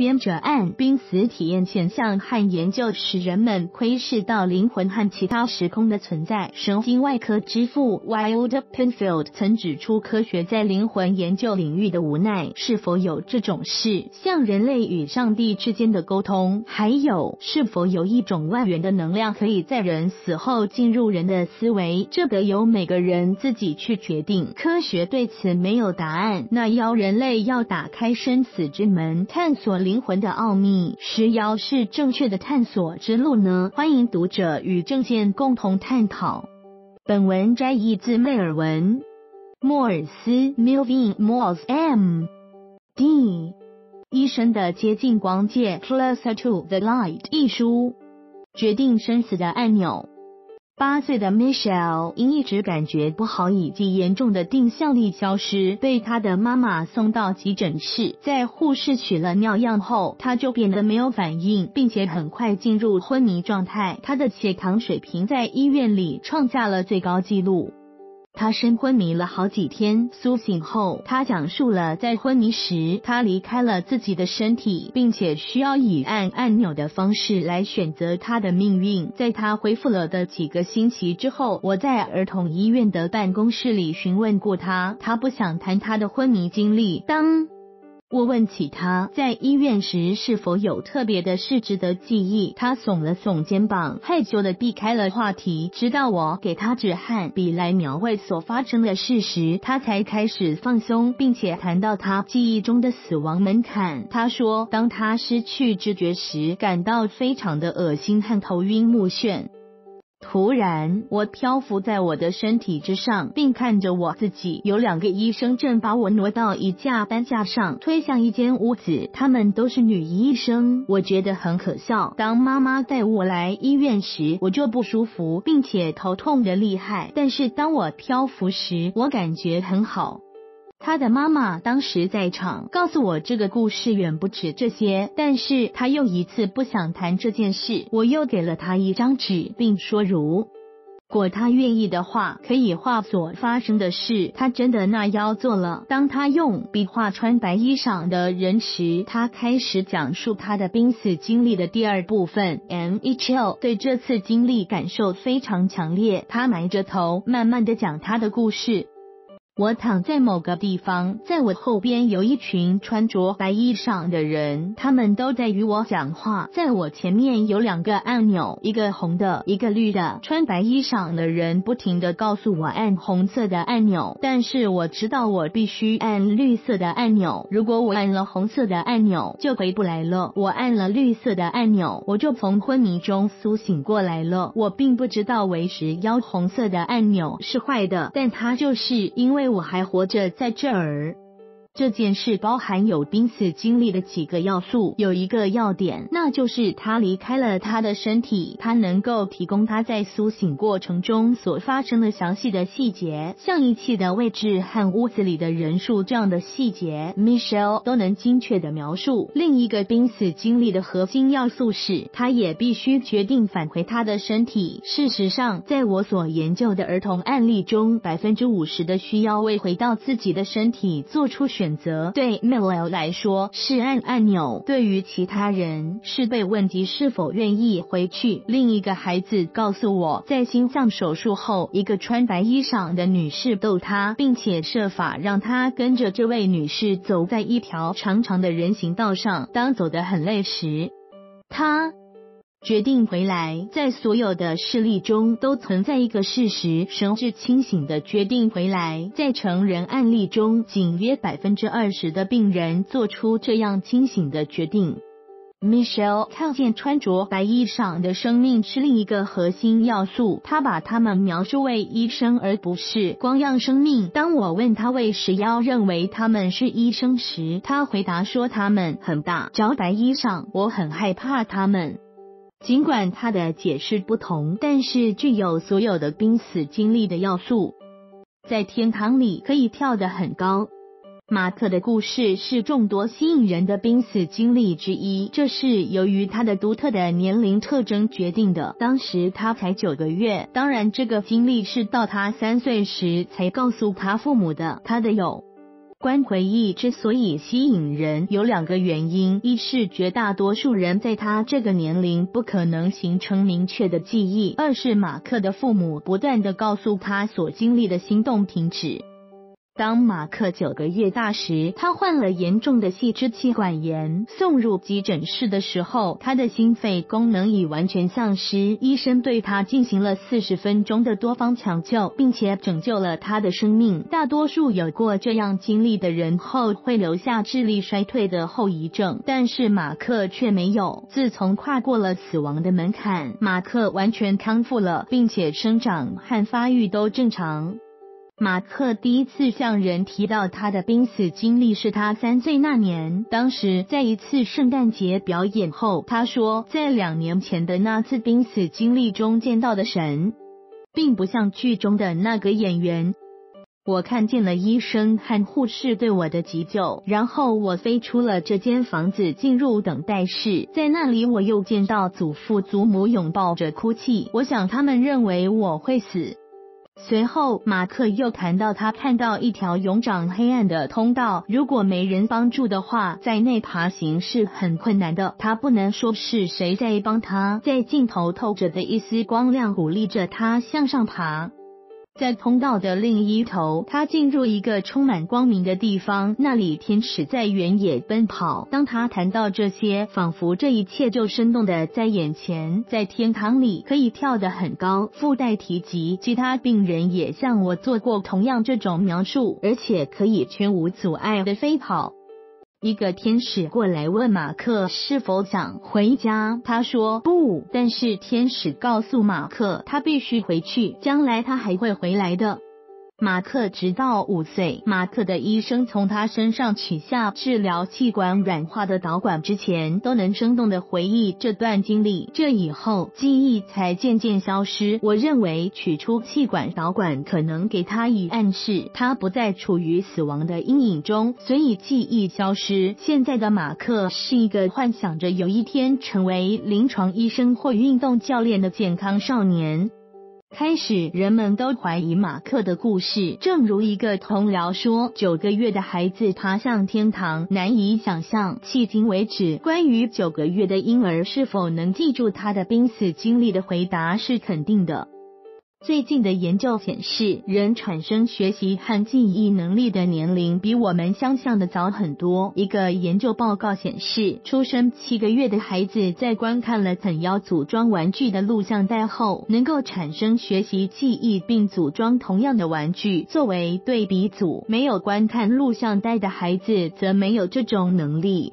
编者按濒死体验现象和研究，使人们窥视到灵魂和其他时空的存在。神经外科之父 Wild Penfield 曾指出，科学在灵魂研究领域的无奈。是否有这种事，像人类与上帝之间的沟通？还有，是否有一种外源的能量，可以在人死后进入人的思维？这得由每个人自己去决定。科学对此没有答案。那要人类要打开生死之门，探索灵灵魂的奥秘，石窑是正确的探索之路呢？欢迎读者与正见共同探讨。本文摘译自迈尔文·莫尔斯 （Melvin Morse M. D.） 医生的接近光界 （Closer to the Light） 一书，决定生死的按钮。八岁的 Michelle 因一直感觉不好以及严重的定向力消失，被他的妈妈送到急诊室。在护士取了尿样后，他就变得没有反应，并且很快进入昏迷状态。他的血糖水平在医院里创下了最高纪录。他深昏迷了好几天，苏醒后，他讲述了在昏迷时他离开了自己的身体，并且需要以按按钮的方式来选择他的命运。在他恢复了的几个星期之后，我在儿童医院的办公室里询问过他，他不想谈他的昏迷经历。当我问起他在医院时是否有特别的事值得记忆，他耸了耸肩膀，害羞的避开了话题。直到我给他纸和笔来描绘所发生的事时，他才开始放松，并且谈到他记忆中的死亡门槛。他说，当他失去知觉时，感到非常的恶心和头晕目眩。突然，我漂浮在我的身体之上，并看着我自己。有两个医生正把我挪到一架担架上，推向一间屋子。他们都是女医生。我觉得很可笑。当妈妈带我来医院时，我就不舒服，并且头痛的厉害。但是当我漂浮时，我感觉很好。他的妈妈当时在场，告诉我这个故事远不止这些，但是他又一次不想谈这件事。我又给了他一张纸，并说如果他愿意的话，可以画所发生的事。他真的那样做了。当他用笔画穿白衣裳的人时，他开始讲述他的濒死经历的第二部分。M H L 对这次经历感受非常强烈，他埋着头，慢慢的讲他的故事。我躺在某个地方，在我后边有一群穿着白衣裳的人，他们都在与我讲话。在我前面有两个按钮，一个红的，一个绿的。穿白衣裳的人不停的告诉我按红色的按钮，但是我知道我必须按绿色的按钮。如果我按了红色的按钮，就回不来了。我按了绿色的按钮，我就从昏迷中苏醒过来了。我并不知道为时要红色的按钮是坏的，但它就是因为。我还活着在这儿。这件事包含有濒死经历的几个要素，有一个要点，那就是他离开了他的身体，他能够提供他在苏醒过程中所发生的详细的细节，像仪器的位置和屋子里的人数这样的细节，Michelle 都能精确的描述。另一个濒死经历的核心要素是，他也必须决定返回他的身体。事实上，在我所研究的儿童案例中，百分之五十的需要为回到自己的身体做出选。择对 m i l l e l 来说是按按钮，对于其他人是被问及是否愿意回去。另一个孩子告诉我，在心脏手术后，一个穿白衣裳的女士逗他，并且设法让他跟着这位女士走在一条长长的人行道上。当走得很累时，他。决定回来，在所有的事例中都存在一个事实：神志清醒的决定回来。在成人案例中，仅约百分之二十的病人做出这样清醒的决定。Michelle 看见穿着白衣裳的生命是另一个核心要素，他把他们描述为医生，而不是光样生命。当我问他为什么认为他们是医生时，他回答说：“他们很大，着白衣裳，我很害怕他们。”尽管他的解释不同，但是具有所有的濒死经历的要素。在天堂里可以跳得很高。马特的故事是众多吸引人的濒死经历之一，这是由于他的独特的年龄特征决定的。当时他才九个月，当然这个经历是到他三岁时才告诉他父母的。他的有。观回忆之所以吸引人，有两个原因：一是绝大多数人在他这个年龄不可能形成明确的记忆；二是马克的父母不断的告诉他所经历的心动停止。当马克九个月大时，他患了严重的细支气管炎，送入急诊室的时候，他的心肺功能已完全丧失。医生对他进行了四十分钟的多方抢救，并且拯救了他的生命。大多数有过这样经历的人后会留下智力衰退的后遗症，但是马克却没有。自从跨过了死亡的门槛，马克完全康复了，并且生长和发育都正常。马克第一次向人提到他的濒死经历是他三岁那年，当时在一次圣诞节表演后，他说在两年前的那次濒死经历中见到的神，并不像剧中的那个演员。我看见了医生和护士对我的急救，然后我飞出了这间房子，进入等待室，在那里我又见到祖父祖母拥抱着哭泣，我想他们认为我会死。随后，马克又谈到他看到一条永长黑暗的通道，如果没人帮助的话，在内爬行是很困难的。他不能说是谁在帮他，在镜头透着的一丝光亮鼓励着他向上爬。在通道的另一头，他进入一个充满光明的地方，那里天使在原野奔跑。当他谈到这些，仿佛这一切就生动的在眼前。在天堂里可以跳得很高。附带提及，其他病人也向我做过同样这种描述，而且可以全无阻碍的飞跑。一个天使过来问马克是否想回家，他说不，但是天使告诉马克，他必须回去，将来他还会回来的。马克直到五岁，马克的医生从他身上取下治疗气管软化的导管之前，都能生动的回忆这段经历。这以后记忆才渐渐消失。我认为取出气管导管可能给他以暗示，他不再处于死亡的阴影中，所以记忆消失。现在的马克是一个幻想着有一天成为临床医生或运动教练的健康少年。开始，人们都怀疑马克的故事。正如一个同僚说：“九个月的孩子爬上天堂，难以想象。”迄今为止，关于九个月的婴儿是否能记住他的濒死经历的回答是肯定的。最近的研究显示，人产生学习和记忆能力的年龄比我们想象的早很多。一个研究报告显示，出生七个月的孩子在观看了怎样组装玩具的录像带后，能够产生学习记忆并组装同样的玩具。作为对比组，没有观看录像带的孩子则没有这种能力。